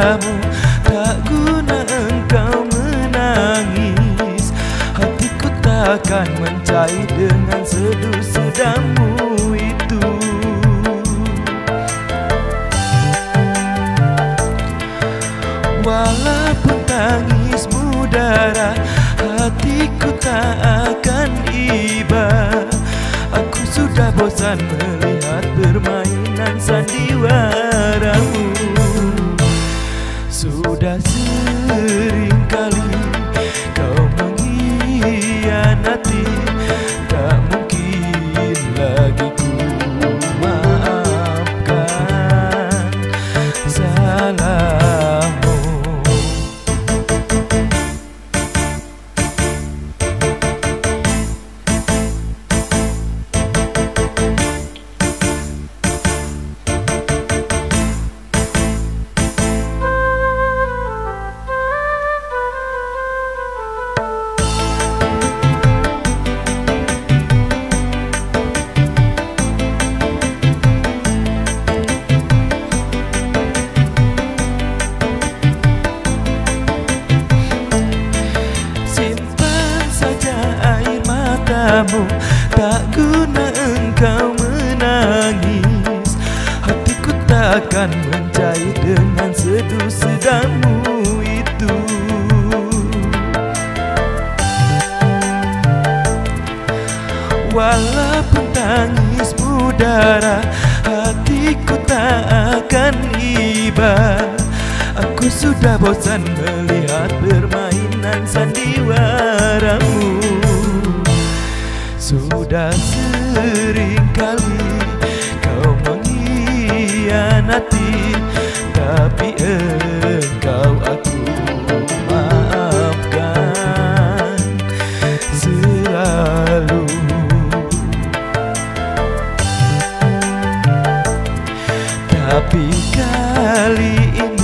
padamu Tak guna engkau menangis. Hatiku takkan mencair dengan seduh sedamu itu. Walaupun tangismu darah Hatiku tak akan iba. Aku sudah bosan melihat permainan sandiwara. la la matamu Tak guna engkau menangis. Hatiku takkan mencair dengan seduh sedamu itu. Walaupun tangismu darah Hatiku tak akan iba Aku sudah bosan melihat permainan sandiwaramu Sudah sering kali kau mengkhianati Tapi engkau aku maafkan Selalu. Tapi kali ini